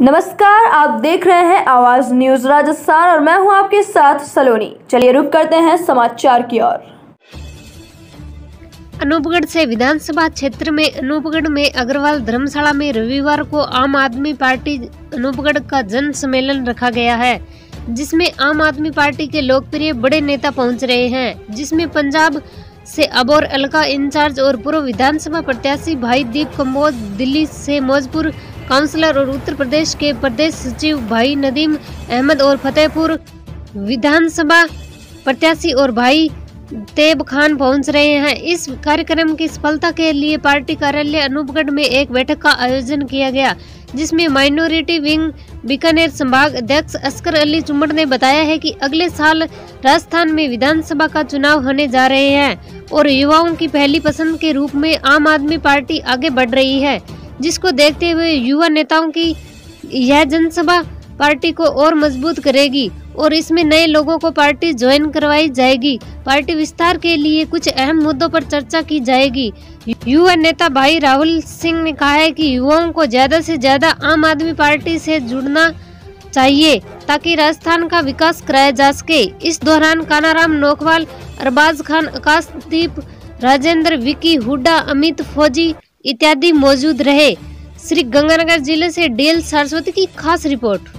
नमस्कार, आप देख रहे हैं आवाज़ न्यूज़ राजस्थान और मैं हूँ आपके साथ सलोनी। चलिए रुक करते हैं समाचार की ओर। अनूपगढ़ से विधानसभा क्षेत्र में, अनूपगढ़ में अग्रवाल धर्मशाला में रविवार को आम आदमी पार्टी अनूपगढ़ का जन सम्मेलन रखा गया है, जिसमें आम आदमी पार्टी के लोकप्रिय बड़े नेता पहुँच रहे हैं, जिसमें पंजाब से अबोर अलका इंचार्ज और पूर्व विधानसभा प्रत्याशी भाई दीप कम्बोज, दिल्ली से मौजपुर काउंसलर और उत्तर प्रदेश के प्रदेश सचिव भाई नदीम अहमद और फतेहपुर विधानसभा प्रत्याशी और भाई तेब खान पहुँच रहे हैं। इस कार्यक्रम की सफलता के लिए पार्टी कार्यालय अनूपगढ़ में एक बैठक का आयोजन किया गया, जिसमें माइनॉरिटी विंग बीकानेर संभाग अध्यक्ष अस्कर अली चुम्बड़ ने बताया है कि अगले साल राजस्थान में विधानसभा का चुनाव होने जा रहे हैं और युवाओं की पहली पसंद के रूप में आम आदमी पार्टी आगे बढ़ रही है। जिसको देखते हुए युवा नेताओं की यह जनसभा पार्टी को और मज़बूत करेगी और इसमें नए लोगों को पार्टी ज्वाइन करवाई जाएगी। पार्टी विस्तार के लिए कुछ अहम मुद्दों पर चर्चा की जाएगी। युवा नेता भाई राहुल सिंह ने कहा है कि युवाओं को ज़्यादा से ज़्यादा आम आदमी पार्टी से जुड़ना चाहिए ताकि राजस्थान का विकास कराया जा सके। इस दौरान कानाराम नोकवाल अरबाज खान, आकाशदीप राजेंद्र, विकी हुड्डा, अमित फौजी इत्यादि मौजूद रहे। श्री गंगानगर ज़िले से डेल सरस्वती की खास रिपोर्ट।